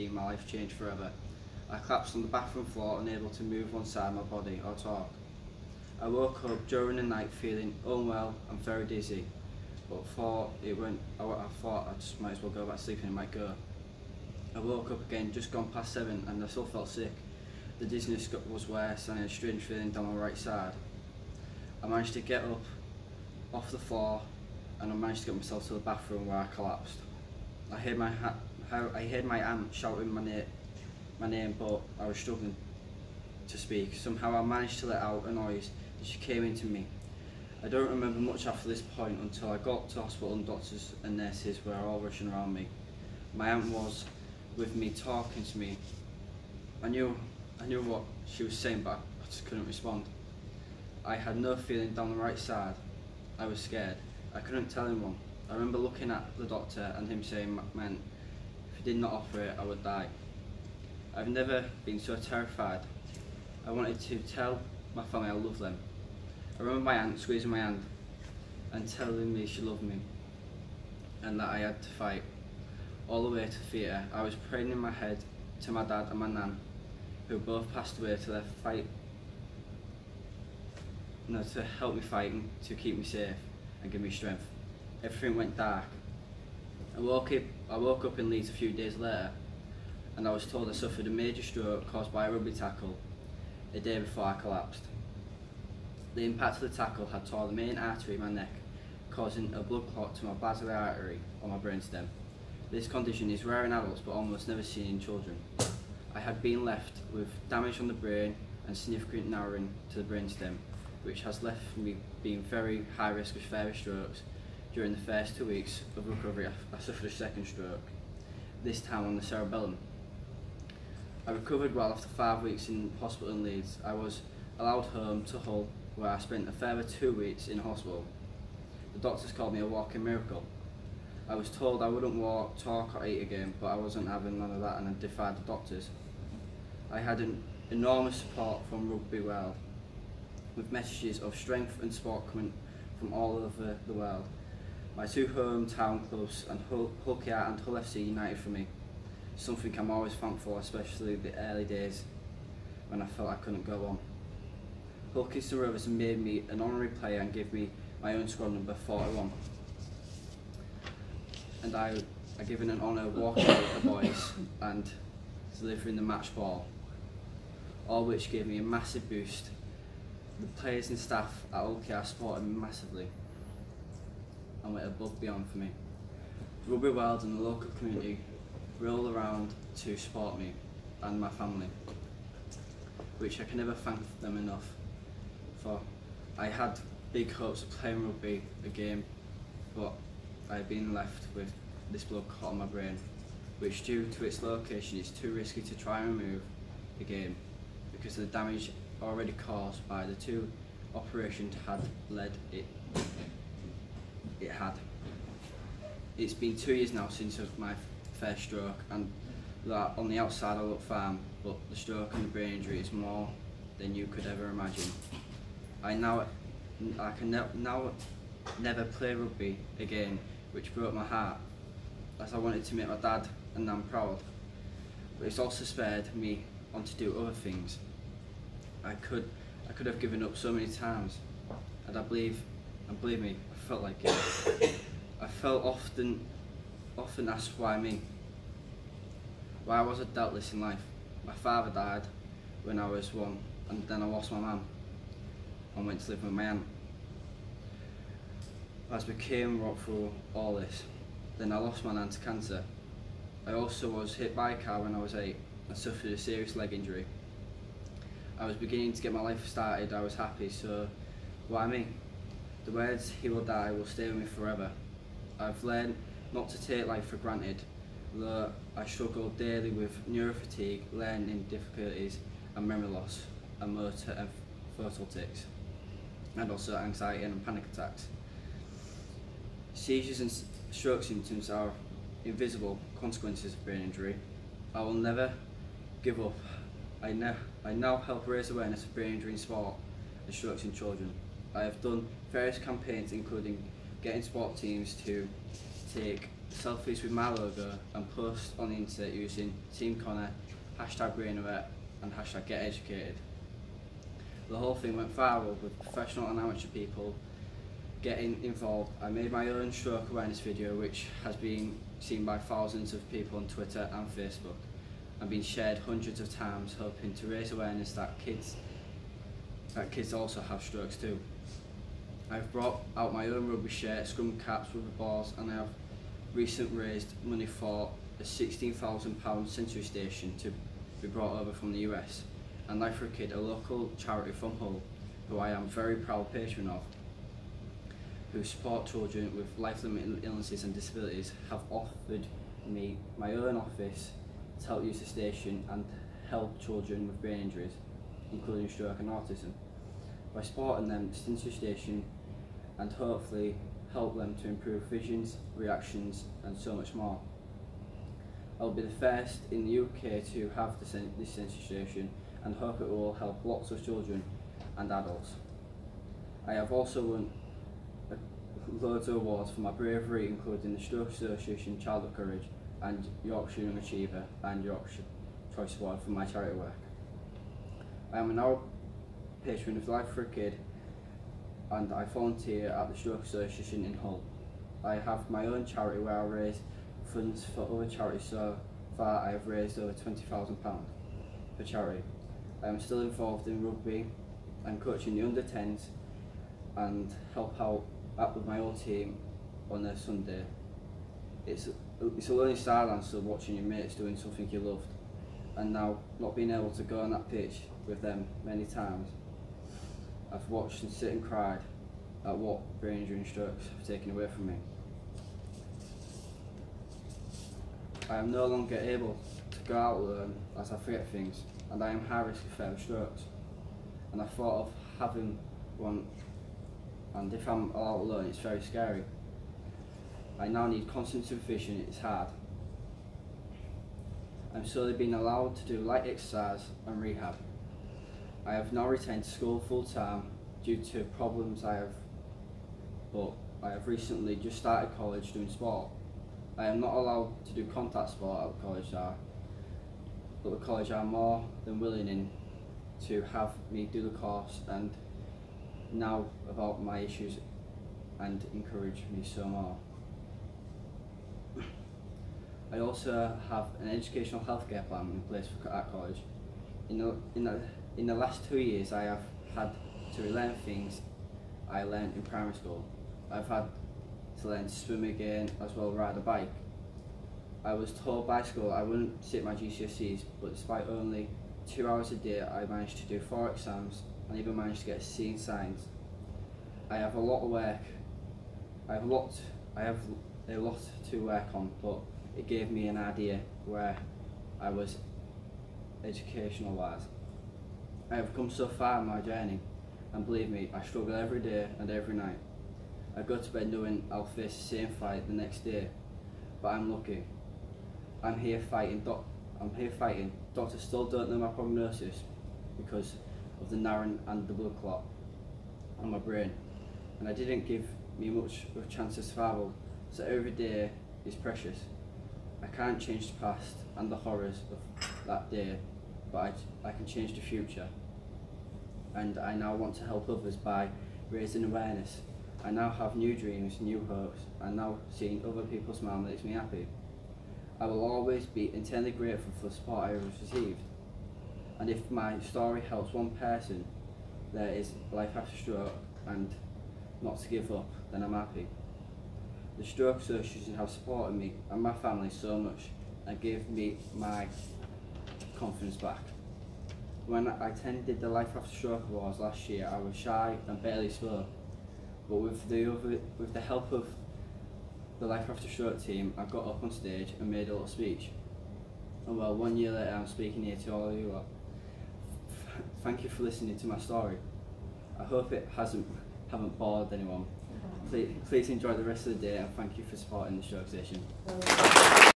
15, my life changed forever. I collapsed on the bathroom floor, unable to move one side of my body or talk. I woke up during the night feeling unwell and very dizzy, but thought it went. I, thought I just might as well go back to sleep and it might go. I woke up again, just gone past seven, and I still felt sick. The dizziness got, was worse, and I had a strange feeling down my right side. I managed to get up off the floor, and I managed to get myself to the bathroom where I collapsed. I heard my ha- how I heard my aunt shouting my name, my name, but I was struggling to speak. Somehow I managed to let out a noise, and she came into me. I don't remember much after this point until I got to hospital and doctors and nurses were all rushing around me. My aunt was with me talking to me. I knew I knew what she was saying but I just couldn't respond. I had no feeling down the right side. I was scared. I couldn't tell anyone. I remember looking at the doctor and him saying man he did not offer it, I would die. I've never been so terrified. I wanted to tell my family I love them. I remember my aunt squeezing my hand and telling me she loved me and that I had to fight all the way to theatre. I was praying in my head to my dad and my nan, who both passed away to their fight, no, to help me fight and to keep me safe and give me strength. Everything went dark. I woke up, I woke up in Leeds a few days later, and I was told I suffered a major stroke caused by a rugby tackle a day before I collapsed. The impact of the tackle had torn the main artery in my neck, causing a blood clot to my basilar artery on my brainstem. This condition is rare in adults but almost never seen in children. I had been left with damage on the brain and significant narrowing to the brainstem, which has left me being very high risk of further strokes. During the first two weeks of recovery, I suffered a second stroke, this time on the cerebellum. I recovered well after five weeks in hospital in Leeds. I was allowed home to Hull, where I spent a further two weeks in hospital. The doctors called me a walking miracle. I was told I wouldn't walk, talk or eat again, but I wasn't having none of that and I defied the doctors. I had an enormous support from Rugby World, with messages of strength and support coming from all over the world. My two hometown clubs and Hull, Hull KR and Hull FC united for me, something I'm always thankful, especially the early days when I felt I couldn't go on. Hull Kingston Rovers made me an honorary player and gave me my own squad number 41 and I are given an honour walking with the boys and delivering the match ball, all which gave me a massive boost. The players and staff at Hull KR supported me massively and went above beyond for me. Rugby World and the local community were all around to support me and my family, which I can never thank them enough for. I had big hopes of playing rugby again, but I've been left with this blood clot on my brain, which due to its location is too risky to try and remove again because of the damage already caused by the two operations had led it it had. It's been two years now since my first stroke and that on the outside I look fine but the stroke and the brain injury is more than you could ever imagine. I now I can ne now never play rugby again which broke my heart as I wanted to make my dad and Nan proud. But it's also spared me on to do other things. I could I could have given up so many times and I believe and believe me, felt like it. I felt often often asked why me? Why was I doubtless in life? My father died when I was one and then I lost my mum and went to live with my aunt. As we came right through all this, then I lost my nan to cancer. I also was hit by a car when I was eight and suffered a serious leg injury. I was beginning to get my life started, I was happy, so why me? The words, he will die, will stay with me forever. I've learned not to take life for granted, though I struggle daily with neurofatigue, learning difficulties and memory loss, and motor and vocal tics, and also anxiety and panic attacks. Seizures and stroke symptoms are invisible consequences of brain injury. I will never give up. I, ne I now help raise awareness of brain injury in sport and strokes in children. I have done various campaigns including getting sport teams to take selfies with my logo and post on the internet using Team Connor, hashtag BrainAware and hashtag Get Educated. The whole thing went viral with professional and amateur people getting involved. I made my own stroke awareness video which has been seen by thousands of people on Twitter and Facebook and been shared hundreds of times hoping to raise awareness that kids that kids also have strokes too. I've brought out my own rugby shirt, scrum caps, rubber balls and I have recently raised money for a £16,000 sensory station to be brought over from the US and Life for a Kid, a local charity from Hull who I am very proud patron of who support children with life-limiting illnesses and disabilities have offered me my own office to help use the station and help children with brain injuries, including stroke and autism. By supporting them, Stinson Station and hopefully help them to improve visions, reactions and so much more. I'll be the first in the UK to have this, this sensory station and hope it will help lots of children and adults. I have also won loads of awards for my bravery, including the Stroke Association Child of Courage and Yorkshire Young Achiever and Yorkshire Choice Award for my charity work. I am now patron of Life for a Kid and I volunteer at the Stroke Association in Hull. I have my own charity where I raise funds for other charities so far I have raised over £20,000 for charity. I am still involved in rugby and coaching the under 10s and help out up with my old team on a Sunday, it's it's a learning style still watching your mates doing something you loved, and now not being able to go on that pitch with them many times. I've watched and sit and cried at what brain injury and strokes have taken away from me. I am no longer able to go out alone as I forget things, and I am high risk of further strokes. And I thought of having one and if I'm all alone it's very scary. I now need constant supervision, it's hard. I'm slowly being allowed to do light exercise and rehab. I have now returned to school full time due to problems I have, but I have recently just started college doing sport. I am not allowed to do contact sport at college but the college are more than willing in to have me do the course and now about my issues and encourage me so more. I also have an educational healthcare plan in place for at college. In the, in, the, in the last two years I have had to relearn things I learned in primary school. I've had to learn to swim again as well ride a bike. I was told by school I wouldn't sit my GCSEs but despite only two hours a day I managed to do four exams and even managed to get C in science. I have a lot of work. I have a lot. I have a lot to work on, but it gave me an idea where I was educational wise. I have come so far in my journey, and believe me, I struggle every day and every night. I go to bed knowing I'll face the same fight the next day, but I'm lucky. I'm here fighting. Doc I'm here fighting. Doctors still don't know my prognosis because of the narrowing and the blood clot on my brain. And I didn't give me much of a chance of survival, so every day is precious. I can't change the past and the horrors of that day, but I, I can change the future. And I now want to help others by raising awareness. I now have new dreams, new hopes, and now seeing other people smile makes me happy. I will always be intensely grateful for the support I have received. And if my story helps one person, there is life after stroke and not to give up, then I'm happy. The Stroke Association have supported me and my family so much and gave me my confidence back. When I attended the Life After Stroke Awards last year, I was shy and barely spoke. But with the, other, with the help of the Life After Stroke team, I got up on stage and made a little speech. And well, one year later, I'm speaking here to all of you thank you for listening to my story. I hope it hasn't haven't bored anyone. Please, please enjoy the rest of the day and thank you for supporting the show station.